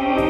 Bye.